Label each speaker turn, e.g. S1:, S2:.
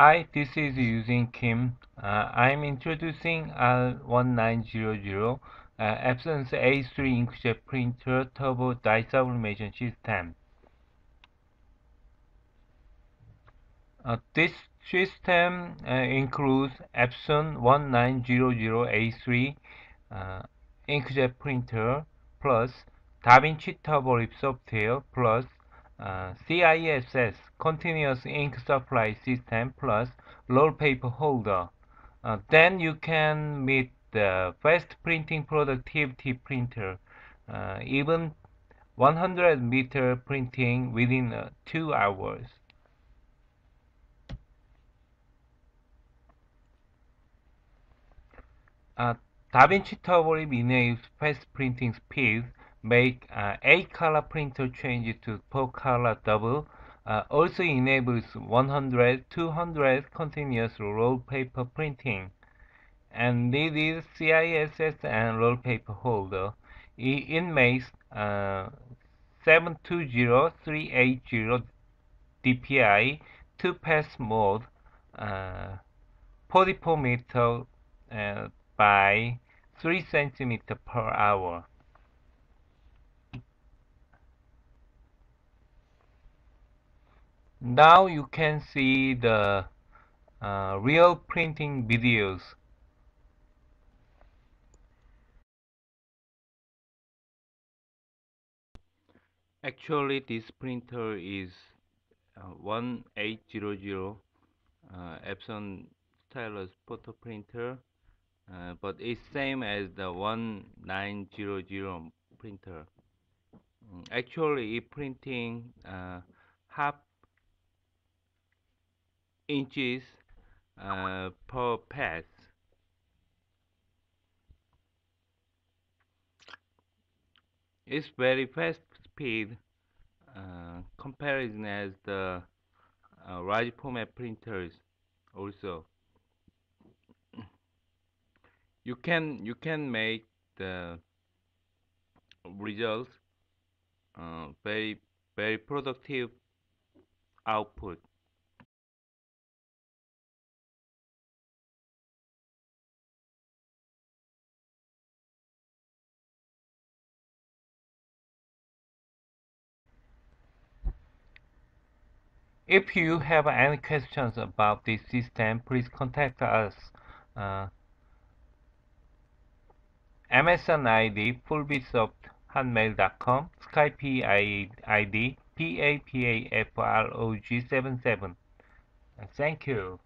S1: Hi, this is using Kim. Uh, I'm introducing R1900 uh, Epson's A3 inkjet printer turbo dye sublimation system. Uh, this system uh, includes Epson 1900A3 uh, inkjet printer plus DaVinci Turbo Rip software plus uh, CISS continuous ink supply system plus roll paper holder. Uh, then you can meet the fast printing productivity printer, uh, even 100 meter printing within uh, two hours. Uh, DaVinci Turbo Rip enables fast printing speed make uh, 8 color printer change to 4 color double. Uh, also enables 100, 200 continuous roll paper printing. And this is CISS and roll paper holder. It makes uh, 720380 DPI two pass mode, uh, 44 meter uh, by 3 centimeter per hour. Now you can see the uh, real printing videos. Actually, this printer is uh, 1800 uh, Epson stylus photo printer, uh, but it's same as the 1900 printer. Mm, actually, it printing uh, half inches uh, per pass. It's very fast speed uh, comparison as the uh, large format printers also. You can you can make the results uh, very very productive output. If you have any questions about this system, please contact us. Uh, MSN ID fullbitsoft@hotmail.com, Skype ID papafrog77. Thank you.